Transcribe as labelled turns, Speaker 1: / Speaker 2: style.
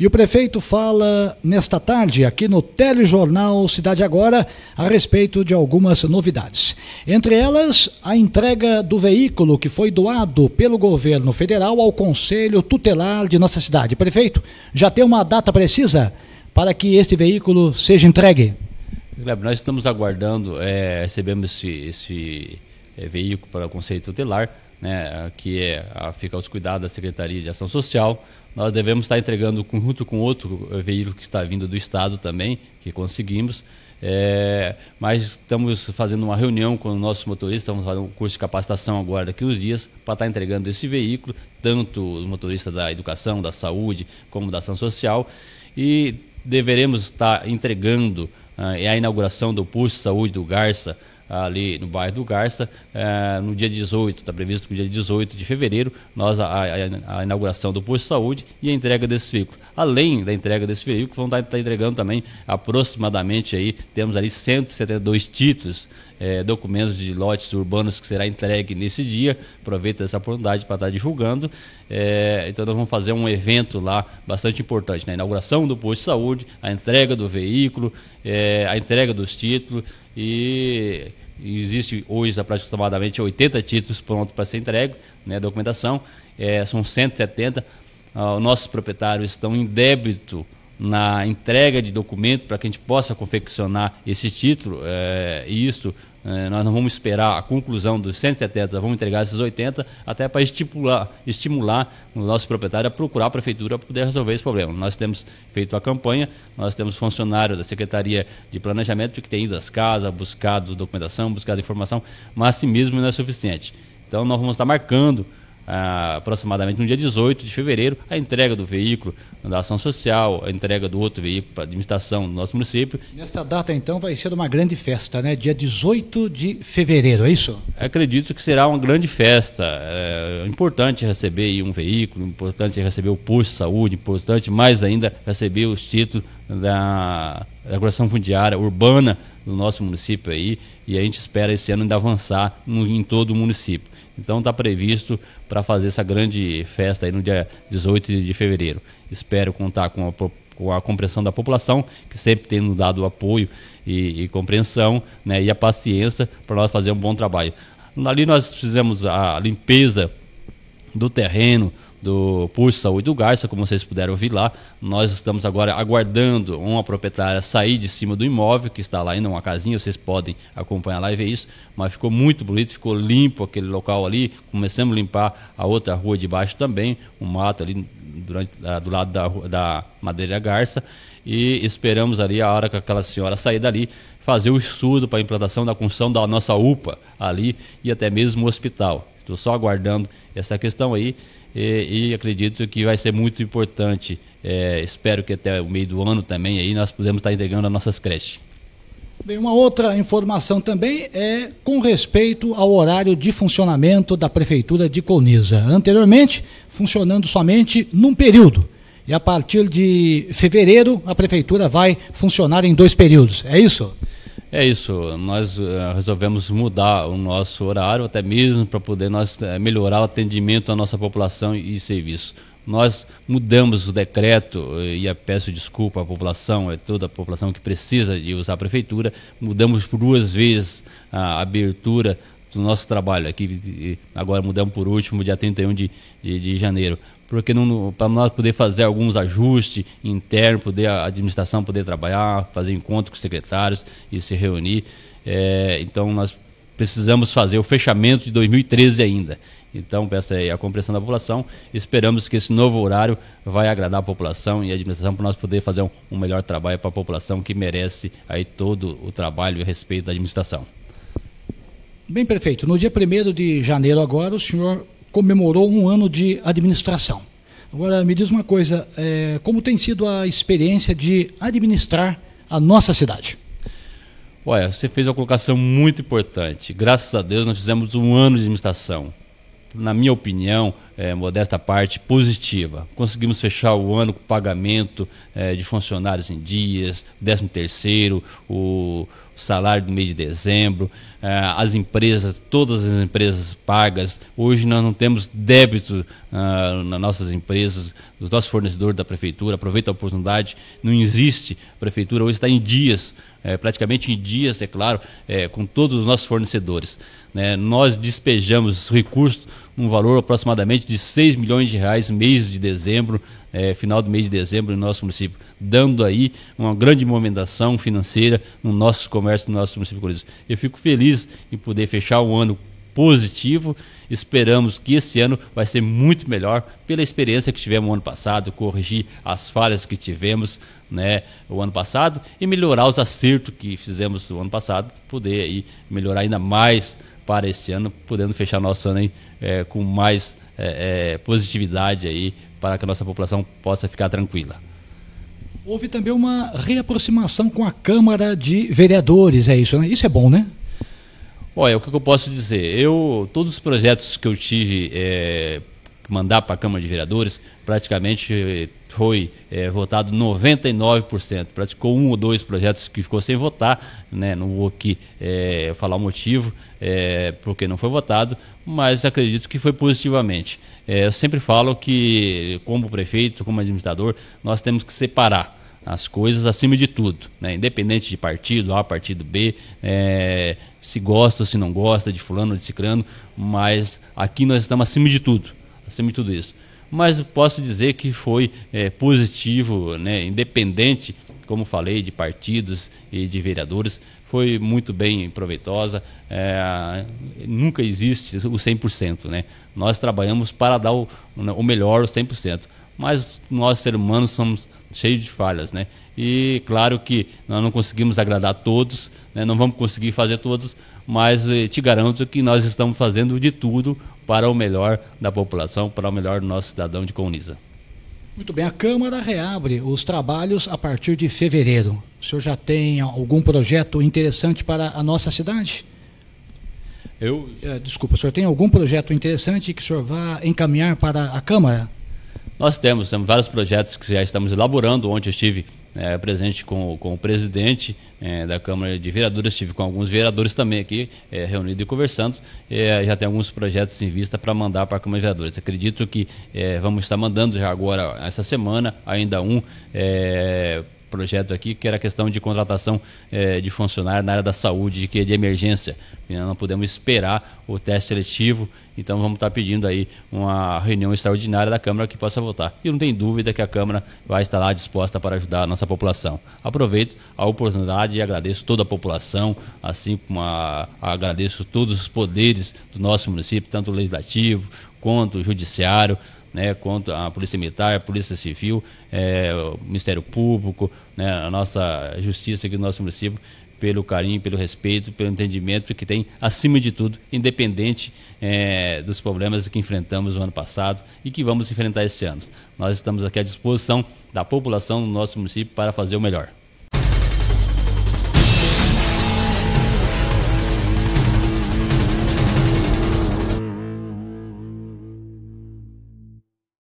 Speaker 1: E o prefeito fala nesta tarde, aqui no Telejornal Cidade Agora, a respeito de algumas novidades. Entre elas, a entrega do veículo que foi doado pelo governo federal ao Conselho Tutelar de nossa cidade. Prefeito, já tem uma data precisa para que este veículo seja entregue?
Speaker 2: Gleb, nós estamos aguardando, é, recebemos esse, esse é, veículo para o Conselho Tutelar, né, que é, fica aos cuidados da Secretaria de Ação Social nós devemos estar entregando junto com outro eh, veículo que está vindo do Estado também, que conseguimos. É, mas estamos fazendo uma reunião com os nossos motoristas, estamos fazendo um curso de capacitação agora daqui uns dias para estar entregando esse veículo, tanto os motoristas da educação, da saúde, como da ação social. E deveremos estar entregando ah, a inauguração do posto de saúde do Garça, ali no bairro do Garça, é, no dia 18, está previsto para o dia 18 de fevereiro, nós a, a, a, inauguração do posto de saúde e a entrega desse veículo. Além da entrega desse veículo, vão estar, estar entregando também aproximadamente aí, temos ali 172 títulos, é, documentos de lotes urbanos que será entregue nesse dia. Aproveita essa oportunidade para estar divulgando. É, então nós vamos fazer um evento lá bastante importante, né? a inauguração do posto de saúde, a entrega do veículo, é, a entrega dos títulos e existe hoje aproximadamente 80 títulos prontos para ser entregue, né, documentação, é, são 170. Ah, os nossos proprietários estão em débito na entrega de documento para que a gente possa confeccionar esse título, é, e isso é, nós não vamos esperar a conclusão dos 170, vamos entregar esses 80, até para estimular, estimular o nosso proprietário a procurar a prefeitura para poder resolver esse problema. Nós temos feito a campanha, nós temos funcionário da Secretaria de Planejamento que tem ido às casas, buscado documentação, buscado informação, mas assim mesmo não é suficiente. Então nós vamos estar marcando ah, aproximadamente no dia 18 de fevereiro, a entrega do veículo da ação social, a entrega do outro veículo para a administração do nosso município.
Speaker 1: Nesta data, então, vai ser uma grande festa, né? Dia 18 de fevereiro, é isso?
Speaker 2: Acredito que será uma grande festa. É importante receber um veículo, importante receber o posto de saúde, importante mais ainda receber os títulos da, da fundiária urbana do nosso município aí, e a gente espera esse ano ainda avançar no, em todo o município. Então está previsto para fazer essa grande festa aí no dia 18 de fevereiro. Espero contar com a, com a compreensão da população, que sempre tem nos dado apoio e, e compreensão né, e a paciência para nós fazer um bom trabalho. Ali nós fizemos a limpeza do terreno, do de Saúde do Garça, como vocês puderam ouvir lá. Nós estamos agora aguardando uma proprietária sair de cima do imóvel, que está lá ainda, uma casinha, vocês podem acompanhar lá e ver isso. Mas ficou muito bonito, ficou limpo aquele local ali. Começamos a limpar a outra rua de baixo também, um mato ali durante, do lado da, da Madeira Garça. E esperamos ali, a hora que aquela senhora sair dali, fazer o estudo para a implantação da construção da nossa UPA ali e até mesmo o hospital. Estou só aguardando essa questão aí e, e acredito que vai ser muito importante. É, espero que até o meio do ano também aí nós podemos estar entregando as nossas creches.
Speaker 1: Bem, uma outra informação também é com respeito ao horário de funcionamento da Prefeitura de Colniza. Anteriormente, funcionando somente num período. E a partir de fevereiro, a Prefeitura vai funcionar em dois períodos. É isso?
Speaker 2: É isso, nós uh, resolvemos mudar o nosso horário, até mesmo para poder nós uh, melhorar o atendimento à nossa população e, serviço. Nós mudamos o decreto, uh, e peço desculpa à população, é toda a população que precisa de usar a prefeitura, mudamos por duas vezes a abertura do nosso trabalho aqui, agora mudamos por último, dia 31 de, de, de janeiro porque para nós poder fazer alguns ajustes internos, poder a administração poder trabalhar, fazer encontro com os secretários e se reunir. É, então nós precisamos fazer o fechamento de 2013 ainda. Então, peço aí a compreensão da população. Esperamos que esse novo horário vai agradar a população e a administração para nós poder fazer um, um melhor trabalho para a população que merece aí todo o trabalho e respeito da administração.
Speaker 1: Bem, prefeito, no dia 1 de janeiro agora, o senhor comemorou um ano de administração. Agora, me diz uma coisa: é, como tem sido a experiência de administrar a nossa cidade?
Speaker 2: Olha, você fez uma colocação muito importante. Graças a Deus, nós fizemos um ano de administração. Na minha opinião, é, modesta parte, positiva. Conseguimos fechar o ano com pagamento é, de funcionários em dias, 13 terceiro, o o salário do mês de dezembro, eh, as empresas, todas as empresas pagas. Hoje nós não temos débito uh, nas nossas empresas, dos nossos fornecedores da prefeitura. Aproveita a oportunidade, não existe. A prefeitura hoje está em dias, é, praticamente em dias, é claro, é, com todos os nossos fornecedores. Né? Nós despejamos recursos um valor aproximadamente de 6 milhões de reais mês de dezembro, é, final do mês de dezembro no nosso município, dando aí uma grande movimentação financeira no nosso comércio, no nosso município. Eu fico feliz em poder fechar um ano positivo. Esperamos que esse ano vai ser muito melhor pela experiência que tivemos no ano passado, corrigir as falhas que tivemos né, o ano passado e melhorar os acertos que fizemos o ano passado, poder aí melhorar ainda mais para este ano, podendo fechar nosso ano aí, é, com mais é, é, positividade aí para que a nossa população possa ficar tranquila.
Speaker 1: Houve também uma reaproximação com a Câmara de Vereadores, é isso, né? Isso é bom, né?
Speaker 2: Olha, o que eu posso dizer? Eu, todos os projetos que eu tive é, mandar para a Câmara de Vereadores, praticamente foi é, votado 99%. Praticou um ou dois projetos que ficou sem votar, né? não vou aqui é, falar o motivo é, porque não foi votado, mas acredito que foi positivamente. Eu sempre falo que, como prefeito, como administrador, nós temos que separar as coisas acima de tudo, né? independente de partido A, partido B, se gosta ou se não gosta de fulano ou de ciclano, mas aqui nós estamos acima de tudo acima de tudo isso. Mas posso dizer que foi é, positivo, né, independente, como falei, de partidos e de vereadores, foi muito bem proveitosa. É, nunca existe o 100%. Né? Nós trabalhamos para dar o, o melhor, o 100%. Mas nós, seres humanos, somos cheios de falhas. Né? E claro que nós não conseguimos agradar todos, né? não vamos conseguir fazer todos, mas eh, te garanto que nós estamos fazendo de tudo para o melhor da população, para o melhor do nosso cidadão de Colniza.
Speaker 1: Muito bem, a Câmara reabre os trabalhos a partir de fevereiro. O senhor já tem algum projeto interessante para a nossa cidade? Eu... É, desculpa, o senhor tem algum projeto interessante que o senhor vá encaminhar para a Câmara?
Speaker 2: Nós temos, temos vários projetos que já estamos elaborando. Ontem eu estive é, presente com, com o presidente é, da Câmara de Vereadores, estive com alguns vereadores também aqui, é, reunidos e conversando. É, já tem alguns projetos em vista para mandar para a Câmara de Vereadores. Acredito que é, vamos estar mandando já agora, essa semana, ainda um é, projeto aqui, que era a questão de contratação é, de funcionário na área da saúde, que é de emergência. Não podemos esperar o teste seletivo, então vamos estar pedindo aí uma reunião extraordinária da Câmara que possa votar. E não tem dúvida que a Câmara vai estar lá disposta para ajudar a nossa população. Aproveito a oportunidade e agradeço toda a população, assim como a, agradeço todos os poderes do nosso município, tanto o legislativo quanto o judiciário, né, quanto a Polícia Militar, a Polícia Civil, é, o Ministério Público, né, a nossa justiça aqui do nosso município, pelo carinho, pelo respeito, pelo entendimento que tem, acima de tudo, independente é, dos problemas que enfrentamos no ano passado e que vamos enfrentar esse ano. Nós estamos aqui à disposição da população do nosso município para fazer o melhor.